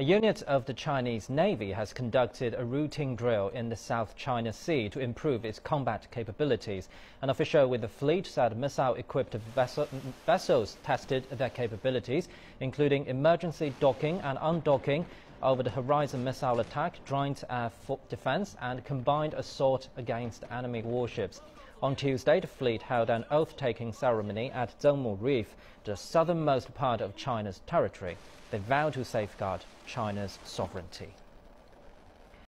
A unit of the Chinese Navy has conducted a routine drill in the South China Sea to improve its combat capabilities. An official with the fleet said missile-equipped vessel, vessels tested their capabilities, including emergency docking and undocking, over-the-horizon missile attack, joint air uh, defense, and combined assault against enemy warships. On Tuesday, the fleet held an oath-taking ceremony at Zengmu Reef, the southernmost part of China's territory. They vowed to safeguard China's sovereignty.